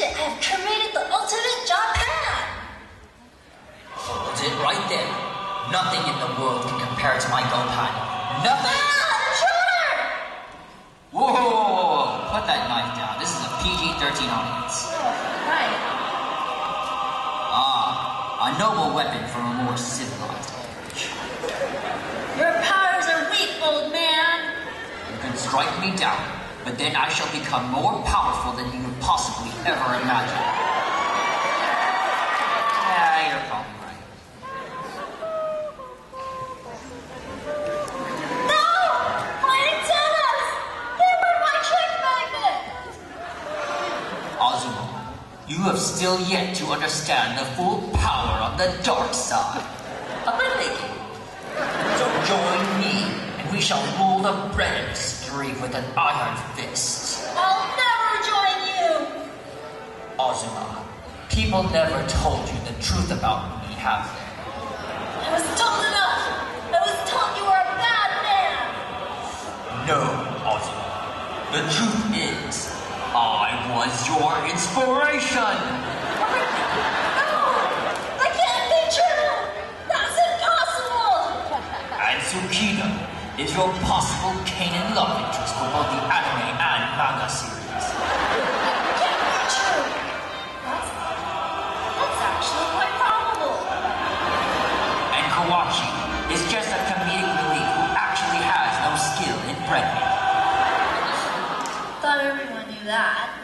it! I've created the ultimate job! Hold it right there. Nothing in the world can compare to my GoPad. Nothing! Ah, intruder! Whoa, whoa, whoa, whoa, put that knife down. This is a PG-13 audience. Oh, right. Ah, a noble weapon for a more civilized age. Your powers are weak, old man. You can strike me down, but then I shall become more powerful than you could possibly ever imagine. Yeah, you're probably right. No! My antennas! They were my trick magnet! Azuma, you have still yet to understand the full power of the dark side. Ability. So join me, and we shall rule the Brennan street with an iron fist. I'll never join you! Azuma, people never told you the truth about me, have they? I was told enough! I was told you were a bad man! No, Azuma. The truth is, I was your inspiration. No! That can't be true! That's impossible! And Tsukino is your possible canon love interest for both the anime and manga series. That's... that's actually quite probable. And Kawachi is just a comedic relief who actually has no skill in breadmaking. Thought everyone knew that.